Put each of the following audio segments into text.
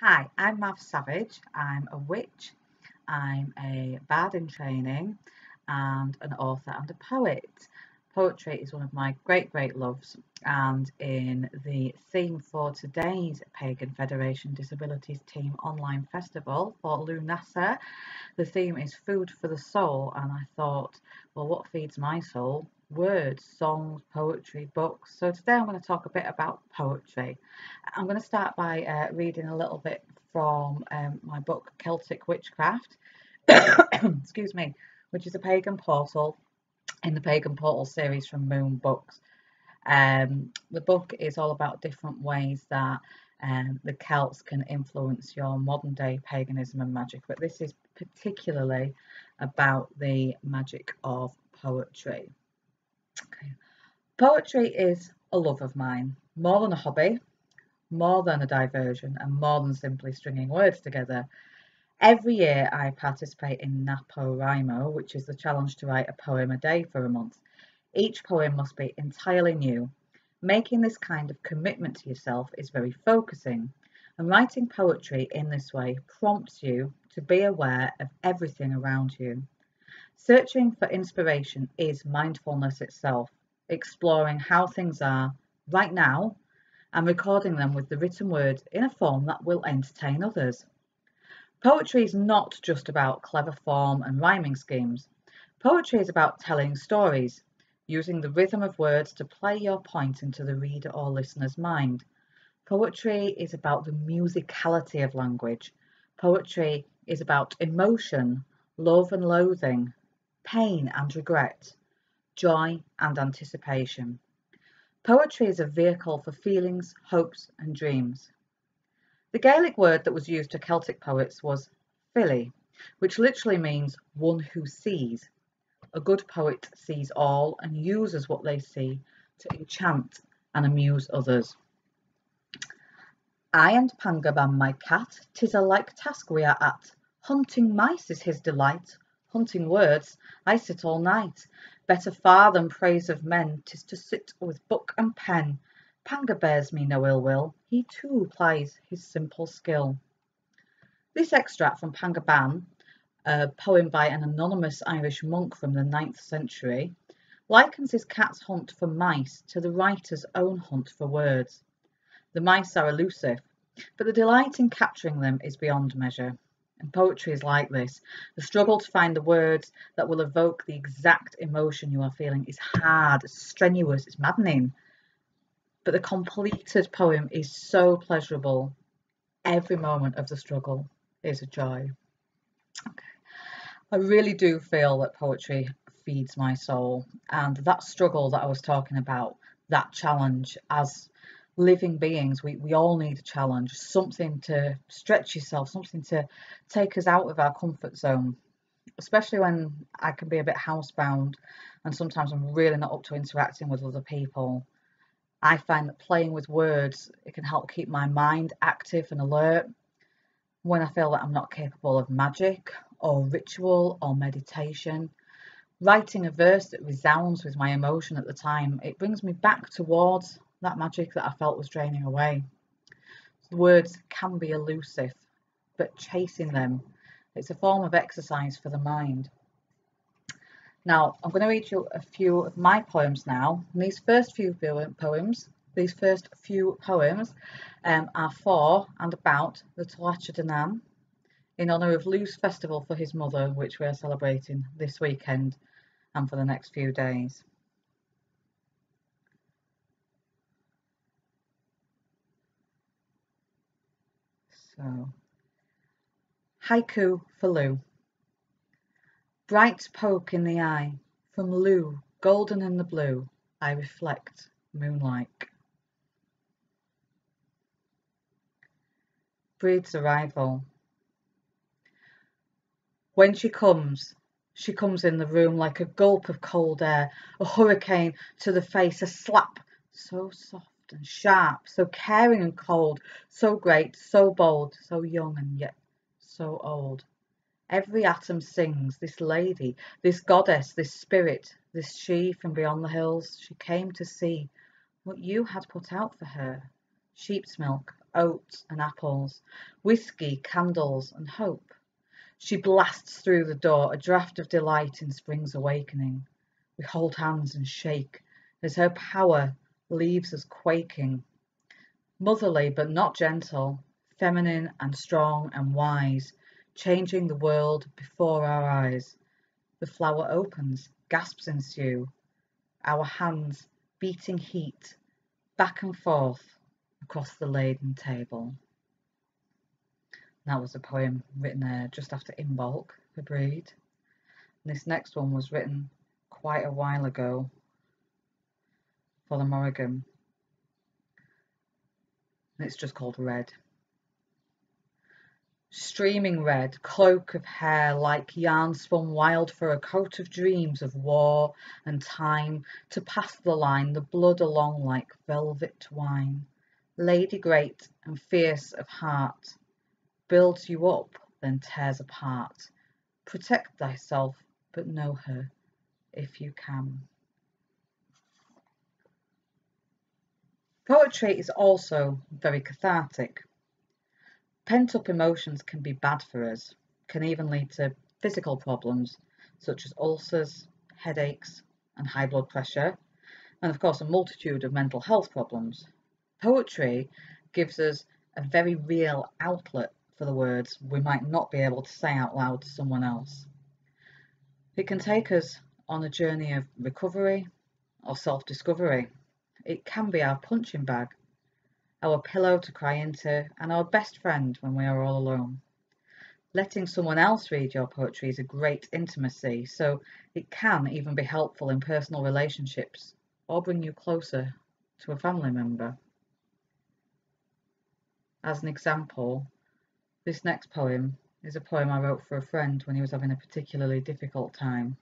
Hi, I'm Mabh Savage. I'm a witch, I'm a bard in training, and an author and a poet. Poetry is one of my great, great loves, and in the theme for today's Pagan Federation Disabilities Team online festival for Lughnasadh, the theme is Food for the Soul, and I thought, well, what feeds my soul? Words, songs, poetry, books. So today I'm going to talk a bit about poetry. I'm going to start by uh, reading a little bit from um, my book Celtic Witchcraft, excuse me, which is a pagan portal in the Pagan Portal series from Moon Books. Um, the book is all about different ways that um, the Celts can influence your modern day paganism and magic, but this is particularly about the magic of poetry. Poetry is a love of mine, more than a hobby, more than a diversion, and more than simply stringing words together. Every year I participate in NaPoWriMo, which is the challenge to write a poem a day for a month. Each poem must be entirely new. Making this kind of commitment to yourself is very focusing, and writing poetry in this way prompts you to be aware of everything around you. Searching for inspiration is mindfulness itself, exploring how things are right now and recording them with the written word in a form that will entertain others. Poetry is not just about clever form and rhyming schemes. Poetry is about telling stories, using the rhythm of words to play your point into the reader or listener's mind. Poetry is about the musicality of language. Poetry is about emotion, love and loathing, pain and regret, joy and anticipation. Poetry is a vehicle for feelings, hopes and dreams. The Gaelic word that was used to Celtic poets was fili, which literally means one who sees. A good poet sees all and uses what they see to enchant and amuse others. I and Pangur Bán, my cat, tis a like task we are at. Hunting mice is his delight, hunting words, I sit all night. Better far than praise of men, tis to sit with book and pen, Pangur bears me no ill will, he too plies his simple skill. This extract from Pangur Pangur Bán, a poem by an anonymous Irish monk from the 9th century, likens his cat's hunt for mice to the writer's own hunt for words. The mice are elusive, but the delight in capturing them is beyond measure. And poetry is like this. The struggle to find the words that will evoke the exact emotion you are feeling is hard, it's strenuous, it's maddening but the completed poem is so pleasurable. Every moment of the struggle is a joy. Okay. I really do feel that poetry feeds my soul, and that struggle that I was talking about, that challenge as living beings, we, we all need a challenge, something to stretch yourself, something to take us out of our comfort zone, especially when I can be a bit housebound and sometimes I'm really not up to interacting with other people. I find that playing with words, it can help keep my mind active and alert. When I feel that I'm not capable of magic or ritual or meditation, writing a verse that resounds with my emotion at the time, it brings me back towards that magic that I felt was draining away. The words can be elusive, but chasing them, it's a form of exercise for the mind. Now, I'm going to read you a few of my poems now. And these first few poems, these first few poems um, are for and about the Tuatha De Danann in honour of Lugh's festival for his mother, which we are celebrating this weekend and for the next few days. So, haiku for Lugh. Bright poke in the eye, from Lugh, golden in the blue, I reflect moonlike. Brighid's arrival. When she comes, she comes in the room like a gulp of cold air, a hurricane to the face, a slap so soft and sharp, so caring and cold, so great, so bold, so young and yet so old. Every atom sings, this lady, this goddess, this spirit, this she from beyond the hills, she came to see what you had put out for her. Sheep's milk, oats and apples, whiskey, candles, and hope. She blasts through the door, a draught of delight in spring's awakening. We hold hands and shake as her power leaves us quaking. Motherly but not gentle, feminine and strong and wise, changing the world before our eyes. The flower opens, gasps ensue, our hands beating heat back and forth across the laden table. That was a poem written uh, just after Imbolc, the Brighid. And this next one was written quite a while ago for the Morrigan. And it's just called Red. Streaming red, cloak of hair like yarn spun wild for a coat of dreams of war and time to pass the line, the blood along like velvet wine. Lady great and fierce of heart, builds you up, then tears apart. Protect thyself, but know her if you can. Poetry is also very cathartic. Pent up emotions can be bad for us, can even lead to physical problems such as ulcers, headaches, and high blood pressure, and of course, a multitude of mental health problems. Poetry gives us a very real outlet for the words we might not be able to say out loud to someone else. It can take us on a journey of recovery or self discovery. It can be our punching bag our pillow to cry into, and our best friend when we are all alone. Letting someone else read your poetry is a great intimacy, so it can even be helpful in personal relationships or bring you closer to a family member. As an example, this next poem is a poem I wrote for a friend when he was having a particularly difficult time.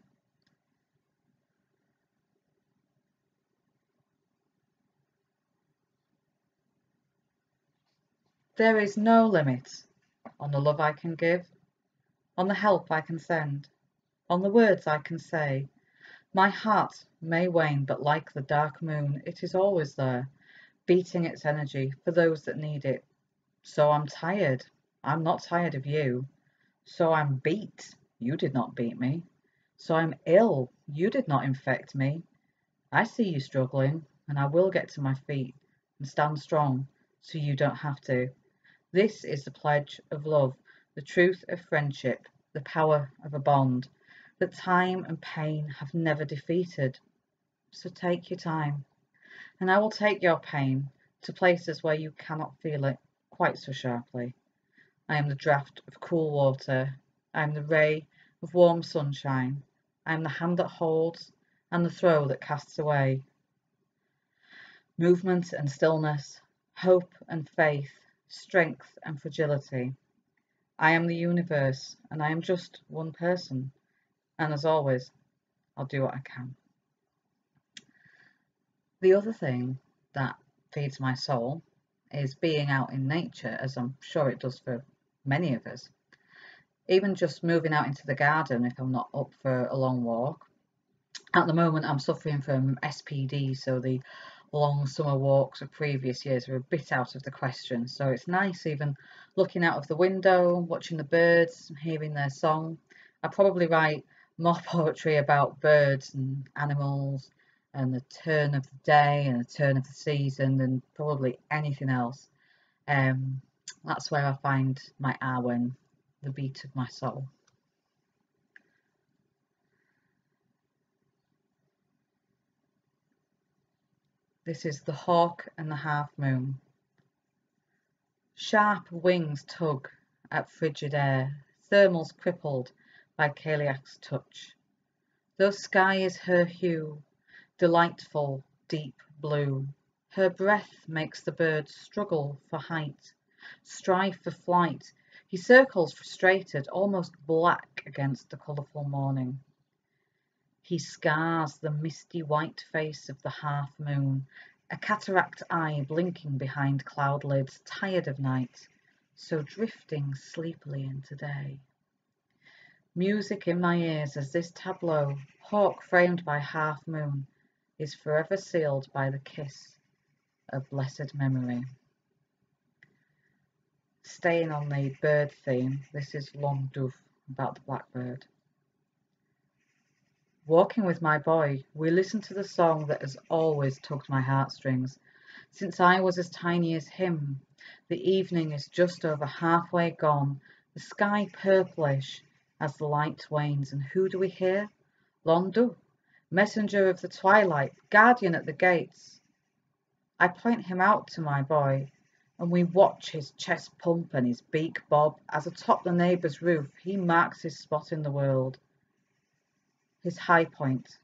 There is no limit on the love I can give, on the help I can send, on the words I can say. My heart may wane, but like the dark moon, it is always there, beating its energy for those that need it. So I'm tired. I'm not tired of you. So I'm beat. You did not beat me. So I'm ill. You did not infect me. I see you struggling, and I will get to my feet and stand strong so you don't have to. This is the pledge of love, the truth of friendship, the power of a bond that time and pain have never defeated. So take your time, and I will take your pain to places where you cannot feel it quite so sharply. I am the draught of cool water, I am the ray of warm sunshine, I am the hand that holds and the throw that casts away. Movement and stillness, hope and faith, strength and fragility. I am the universe and I am just one person. And as always, I'll do what I can. The other thing that feeds my soul is being out in nature, as I'm sure it does for many of us. Even just moving out into the garden if I'm not up for a long walk. At the moment, I'm suffering from SPD, so the long summer walks of previous years are a bit out of the question. So it's nice even looking out of the window, watching the birds, hearing their song. I probably write more poetry about birds and animals and the turn of the day and the turn of the season than probably anything else. Um, that's where I find my awen, the beat of my soul. This is the hawk and the half moon. Sharp wings tug at frigid air, thermals crippled by Cailleach's touch. Though sky is her hue, delightful deep blue, her breath makes the bird struggle for height, strive for flight. He circles frustrated, almost black against the colourful morning. He scars the misty white face of the half moon, a cataract eye blinking behind cloud lids, tired of night, so drifting sleepily into day. Music in my ears as this tableau, hawk framed by half moon, is forever sealed by the kiss of blessed memory. staying on the bird theme, this is Lon Dubh about the blackbird. Walking with my boy, we listen to the song that has always tugged my heartstrings. Since I was as tiny as him, the evening is just over halfway gone, the sky purplish as the light wanes, and who do we hear? Dubh, messenger of the twilight, guardian at the gates. I point him out to my boy, and we watch his chest pump and his beak bob as atop the neighbour's roof he marks his spot in the world, his high point,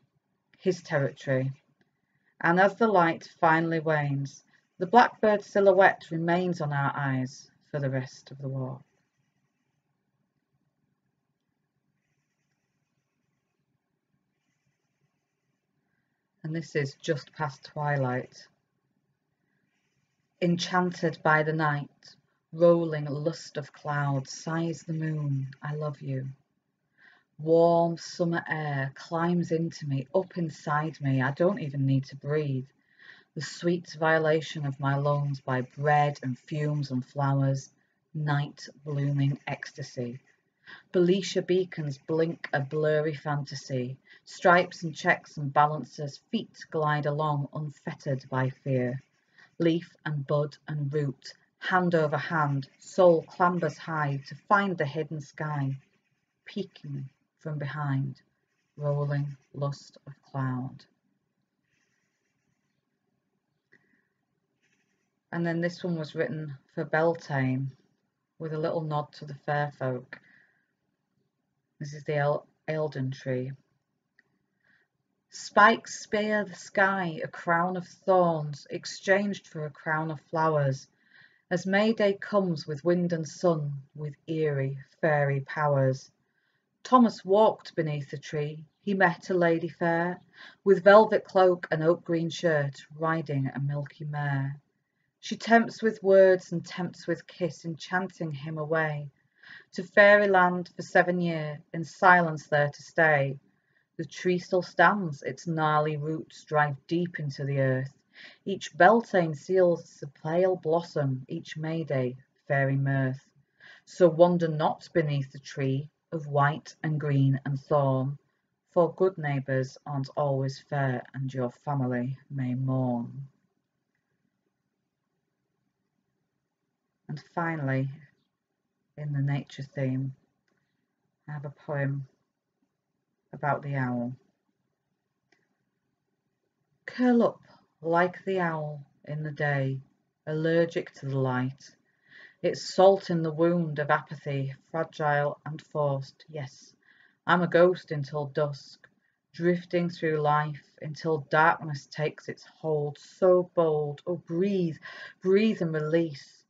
his territory. And as the light finally wanes, the blackbird's silhouette remains on our eyes for the rest of the walk. And this is just past twilight Enchanted by the night, rolling lust of clouds, sighs the moon, I love you. Warm summer air climbs into me, up inside me, I don't even need to breathe. The sweet violation of my lungs by bread and fumes and flowers, night blooming ecstasy. Belisha beacons blink a blurry fantasy, stripes and checks and balances, feet glide along unfettered by fear leaf and bud and root, hand over hand, soul clambers high to find the hidden sky, peeking from behind, rolling lust of cloud. And then this one was written for Beltane with a little nod to the fair folk. This is the El- Eildon tree. Spikes spear the sky, a crown of thorns exchanged for a crown of flowers, As May Day comes with wind and sun, with eerie fairy powers. Thomas walked beneath the tree, he met a lady fair, With velvet cloak and oak green shirt, riding a milky mare. She tempts with words and tempts with kiss, enchanting him away To fairyland for seven year, in silence there to stay. The tree still stands, its gnarly roots drive deep into the earth. Each Beltane seals the pale blossom, each May Day fairy mirth. So wander not beneath the tree of white and green and thorn, For good neighbours aren't always fair, and your family may mourn. And finally, in the nature theme, I have a poem about the owl. Curl up like the owl in the day, allergic to the light. It's salt in the wound of apathy, fragile and forced. Yes, I'm a ghost until dusk, drifting through life until darkness takes its hold. So bold, oh breathe, breathe and release.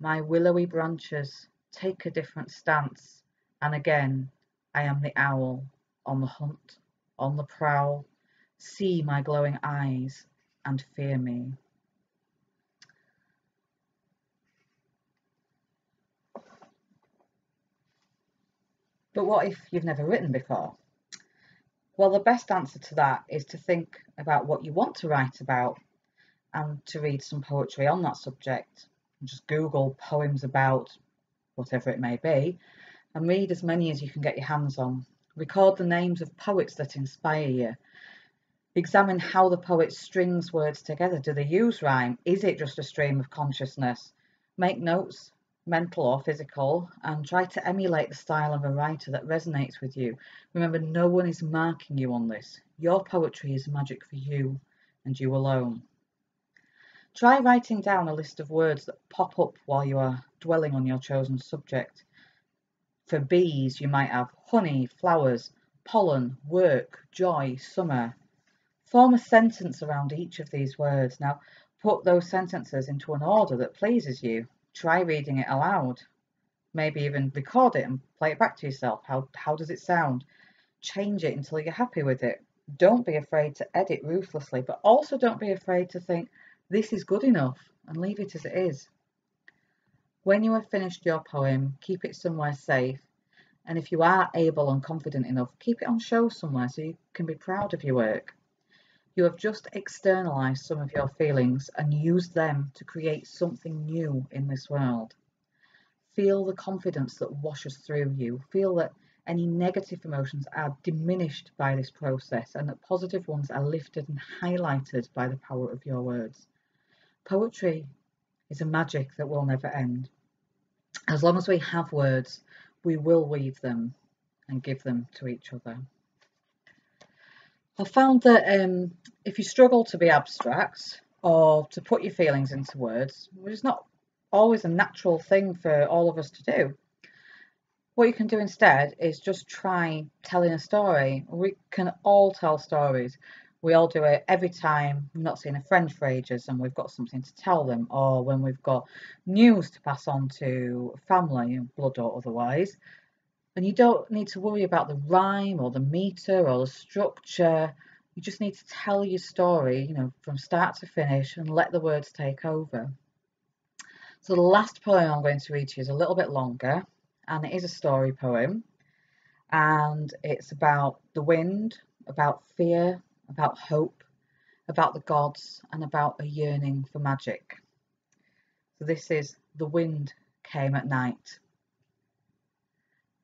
My willowy branches take a different stance, and again I am the owl on the hunt, on the prowl, see my glowing eyes and fear me. But what if you've never written before? Well, the best answer to that is to think about what you want to write about and to read some poetry on that subject. Just Google poems about whatever it may be and read as many as you can get your hands on. Record the names of poets that inspire you. Examine how the poet strings words together. Do they use rhyme? Is it just a stream of consciousness? Make notes, mental or physical, and try to emulate the style of a writer that resonates with you. Remember, no one is marking you on this. Your poetry is magic for you and you alone. Try writing down a list of words that pop up while you are dwelling on your chosen subject. For bees, you might have honey, flowers, pollen, work, joy, summer. Form a sentence around each of these words. Now, put those sentences into an order that pleases you. Try reading it aloud. Maybe even record it and play it back to yourself. How, how does it sound? Change it until you're happy with it. Don't be afraid to edit ruthlessly, but also don't be afraid to think, this is good enough, and leave it as it is. When you have finished your poem, keep it somewhere safe. And if you are able and confident enough, keep it on show somewhere so you can be proud of your work. You have just externalized some of your feelings and used them to create something new in this world. Feel the confidence that washes through you. Feel that any negative emotions are diminished by this process and that positive ones are lifted and highlighted by the power of your words. Poetry is a magic that will never end. As long as we have words, we will weave them and give them to each other. I found that um, if you struggle to be abstract or to put your feelings into words, which is not always a natural thing for all of us to do, what you can do instead is just try telling a story. We can all tell stories. We all do it every time we've not seen a friend for ages and we've got something to tell them, or when we've got news to pass on to family, blood or otherwise. And you don't need to worry about the rhyme or the meter or the structure. You just need to tell your story, you know, from start to finish and let the words take over. So the last poem I'm going to read to you is a little bit longer and it is a story poem. And it's about the wind, about fear, about hope, about the gods, and about a yearning for magic. So this is The Wind Came at Night.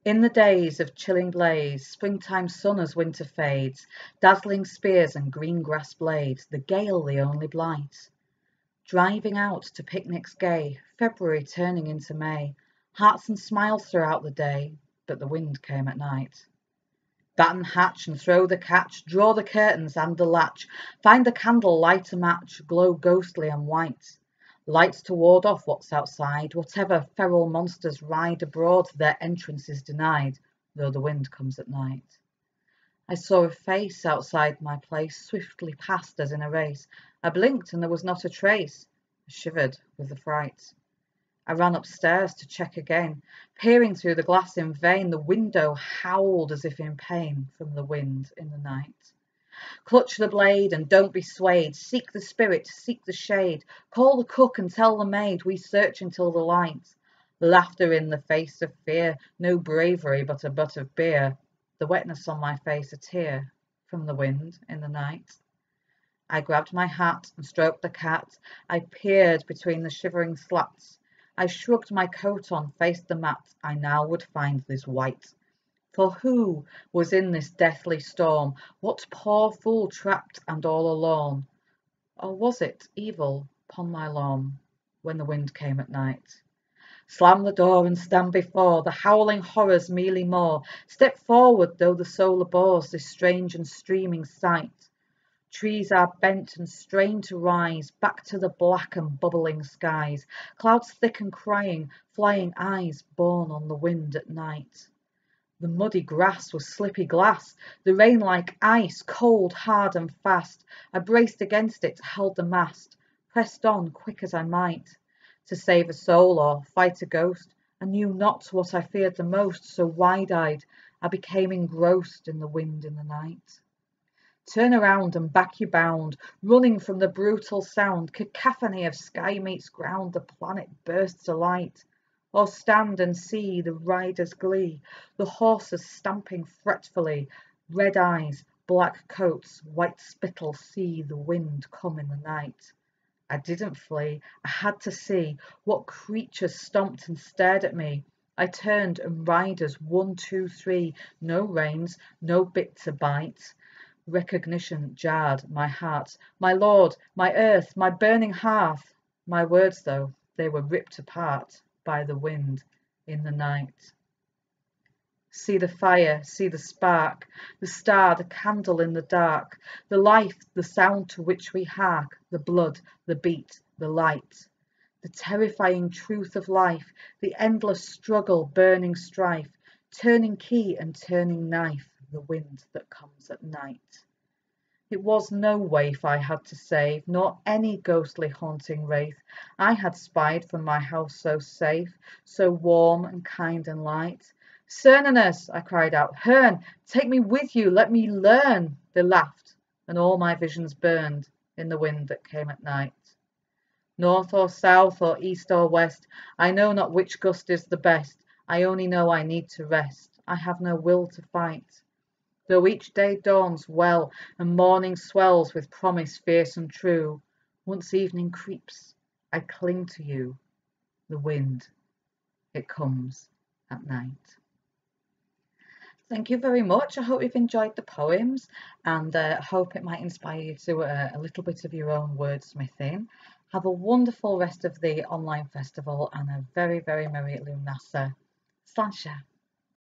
In the days of chilling blaze, springtime sun as winter fades, dazzling spears and green grass blades, the gale the only blight. Driving out to picnics gay, February turning into May, hearts and smiles throughout the day, but the wind came at night. Batten hatch and throw the catch, draw the curtains and the latch, find the candle, light a match, glow ghostly and white. Lights to ward off what's outside, whatever feral monsters ride abroad, their entrance is denied, though the wind comes at night. I saw a face outside my place, swiftly passed as in a race. I blinked and there was not a trace. I shivered with the fright. I ran upstairs to check again. Peering through the glass in vain, the window howled as if in pain from the wind in the night. Clutch the blade and don't be swayed. Seek the spirit, seek the shade. Call the cook and tell the maid we search until the light. Laughter in the face of fear, no bravery but a butt of beer. The wetness on my face a tear from the wind in the night. I grabbed my hat and stroked the cat. I peered between the shivering slats. I shrugged my coat on, faced the mat. I now would find this white for who was in this deathly storm? What poor fool trapped and all alone? Or was it evil upon my lawn when the wind came at night? Slam the door and stand before the howling horrors mealy more. Step forward, though the soul abhors this strange and streaming sight. Trees are bent and strain to rise back to the black and bubbling skies. Clouds thick and crying, flying eyes borne on the wind at night. The muddy grass was slippy glass, the rain like ice, cold, hard and fast. I braced against it, held the mast, pressed on quick as I might. To save a soul or fight a ghost, I knew not what I feared the most, so wide-eyed I became engrossed in the wind in the night. Turn around and back you bound, running from the brutal sound, cacophony of sky meets ground, the planet bursts alight. Or stand and see the riders' glee, the horses stamping fretfully, red eyes, black coats, white spittle, see the wind come in the night. I didn't flee, I had to see what creatures stomped and stared at me. I turned and riders, one, two, three, no reins, no bit to bite. Recognition jarred my heart, my lord, my earth, my burning hearth. My words, though, they were ripped apart by the wind in the night. See the fire, see the spark, the star, the candle in the dark, the life, the sound to which we hark, the blood, the beat, the light, the terrifying truth of life, the endless struggle, burning strife, turning key and turning knife, the wind that comes at night. It was no waif I had to save, nor any ghostly haunting wraith I had spied from my house so safe, so warm and kind and light. Cernunnos, I cried out, Herne, take me with you, let me learn. They laughed, and all my visions burned in the wind that came at night. North or south or east or west, I know not which gust is the best. I only know I need to rest. I have no will to fight. Though each day dawns well and morning swells with promise fierce and true, once evening creeps, I cling to you, the wind it comes at night. Thank you very much. I hope you've enjoyed the poems and uh, hope it might inspire you to uh, a little bit of your own wordsmithing. Have a wonderful rest of the online festival and a very, very merry Lughnasadh. Sláinte.